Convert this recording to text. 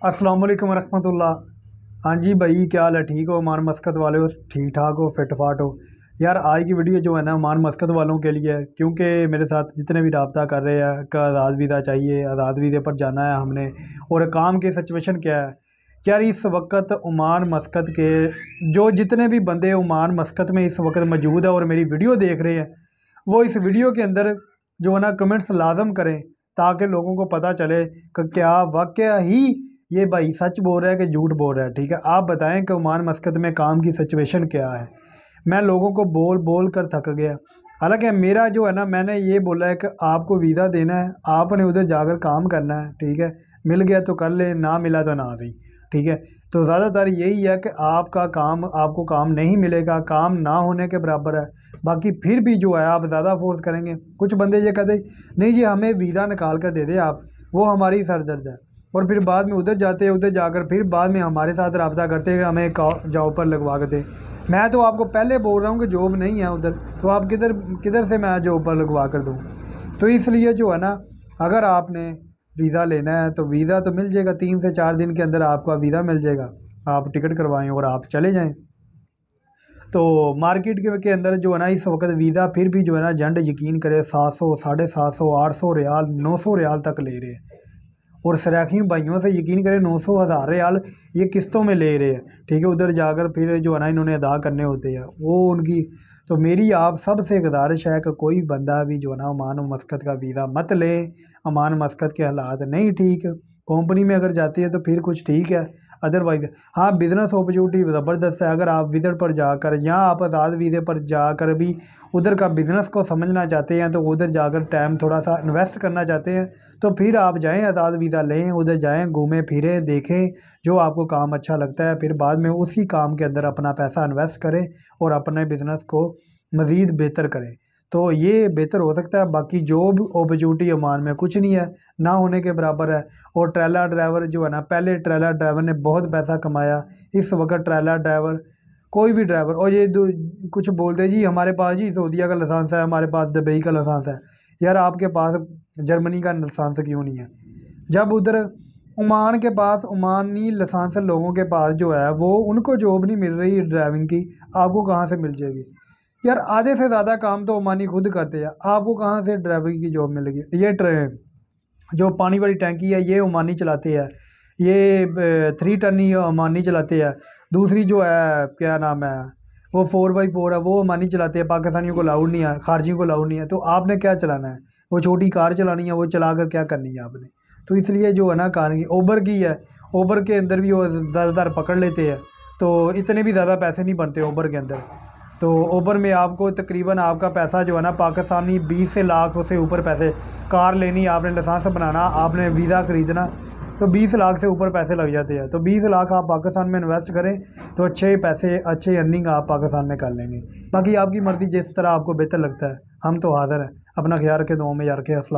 अस्सलाम वालेकुम रहमतुल्लाह हाँ जी भाई, क्या हाल है? ठीक हो? मान मस्कत वाले हो? ठीक ठाक हो? फिट फाट हो? यार, आज की वीडियो जो है ना, मान मस्कत वालों के लिए क्योंकि मेरे साथ जितने भी रबता कर रहे हैं का आज़ाद वीज़ा चाहिए, आज़ाद वीज़े पर जाना है हमने। और काम की सिचुएशन क्या है? यार, इस वक्त ओमान मस्कत के, जो जितने भी बंदे ओमान मस्कत में इस वक्त मौजूद है और मेरी वीडियो देख रहे हैं, वो इस वीडियो के अंदर जो है ना कमेंट्स लाजम करें, ताकि लोगों को पता चले कि क्या वाक़ ही ये भाई सच बोल रहा है कि झूठ बोल रहा है, ठीक है? आप बताएँ कि ओमान मस्कत में काम की सिचुएशन क्या है? मैं लोगों को बोल बोल कर थक गया। हालाँकि मेरा जो है ना, मैंने ये बोला है कि आपको वीज़ा देना है, आपने उधर जाकर काम करना है, ठीक है? मिल गया तो कर ले, ना मिला तो ना सही, ठीक है? तो ज़्यादातर यही है कि आपका काम, आपको काम नहीं मिलेगा, काम ना होने के बराबर है। बाकी फिर भी जो है, आप ज़्यादा फोर्स करेंगे। कुछ बंदे ये कहते नहीं जी, हमें वीज़ा निकाल कर दे दे आप, वो हमारी सरदर्द है। और फिर बाद में उधर जाते हैं उधर जाकर फिर बाद में हमारे साथ रबता करते हैं हमें जॉब पर लगवा कर दें। मैं तो आपको पहले बोल रहा हूँ कि जॉब नहीं है उधर तो आप किधर किधर से मैं जॉब पर लगवा कर दूँ? तो इसलिए जो है ना अगर आपने वीज़ा लेना है तो वीज़ा तो मिल जाएगा तीन से चार दिन के अंदर आपका वीज़ा मिल जाएगा। आप टिकट करवाएँ और आप चले जाएँ। तो मार्केट के, अंदर जो है ना इस वक्त वीज़ा फिर भी जो है ना झंड यकीन करे सात सौ साढ़े सात सौ आठ सौ रियाल नौ सौ रियाल तक ले रहे हैं। और सराखी भाइयों से यकीन करें, नौ सौ हज़ार रियाल ये किस्तों में ले रहे हैं। ठीक है, उधर जाकर फिर जो है ना इन्होंने अदा करने होते हैं, वो उनकी तो मेरी आप सबसे गुजारिश है कि कोई बंदा भी जो है ना अमान मस्कत का वीज़ा मत ले। अमान मस्कत के हालात नहीं ठीक, कंपनी में अगर जाती है तो फिर कुछ ठीक है अदरवाइज़ हाँ बिज़नेस अपॉर्चुनिटी ज़बरदस्त है। अगर आप विज़िट पर जाकर, या आप आज़ाद वीज़े पर जाकर भी उधर का बिज़नेस को समझना चाहते हैं तो उधर जाकर टाइम थोड़ा सा इन्वेस्ट करना चाहते हैं तो फिर आप जाएँ, आज़ाद वीज़ा लें, उधर जाएँ, घूमें, फिरें, देखें, जो आपको काम अच्छा लगता है, फिर बाद में उसी काम के अंदर अपना पैसा इन्वेस्ट करें और अपने बिज़नेस को मज़ीद बेहतर करें। तो ये बेहतर हो सकता है। बाकी जो भी अपॉर्चुनिटी ओमान में, कुछ नहीं है, ना होने के बराबर है। और ट्रेलर ड्राइवर जो है ना, पहले ट्रेलर ड्राइवर ने बहुत पैसा कमाया। इस वक्त ट्रेलर ड्राइवर कोई भी ड्राइवर और ये कुछ बोलते जी, हमारे पास जी सऊदिया का लाइसेंस है, हमारे पास दुबई का लाइसेंस है। यार, आपके पास जर्मनी का लाइसेंस क्यों नहीं है? जब उधर ओमान के पास, ओमानी लाइसेंस लोगों के पास जो है, वो, उनको जॉब नहीं मिल रही ड्राइविंग की, आपको कहाँ से मिल जाएगी? यार, आधे से ज़्यादा काम तो ओमानी खुद करते हैं। आपको कहाँ से ड्राइवर की जॉब मिलेगी? ये ट्रेन जो पानी वाली टैंकी है, ये ओमानी चलाते हैं। ये थ्री टन ही ओमानी चलाते हैं। दूसरी जो है, क्या नाम है, वो फोर बाई फोर है, वो ओमानी चलाते हैं। पाकिस्तानियों को लाउड नहीं है, खारजियों को लाउड नहीं है। तो आपने क्या चलाना है? वो छोटी कार चलानी है, वो चला कर क्या करनी है आपने? तो इसलिए जो है ना, कार की ओबर की है। ओबर के अंदर भी वो ज़्यादातर पकड़ लेते हैं। तो इतने भी ज़्यादा पैसे नहीं बनते ओबर के अंदर। तो ऊपर में आपको तकरीबन आपका पैसा जो है ना पाकिस्तानी बीस से लाख से ऊपर पैसे, कार लेनी, आपने लाइसेंस बनाना, आपने वीज़ा ख़रीदना तो बीस लाख से ऊपर पैसे लग जाते हैं। तो बीस लाख आप पाकिस्तान में इन्वेस्ट करें तो अच्छे पैसे, अच्छे अर्निंग आप पाकिस्तान में कर लेंगे। बाकी आपकी मर्ज़ी, जिस तरह आपको बेहतर लगता है, हम तो हाज़िर हैं। अपना ख्याल रखें दो में यार के असल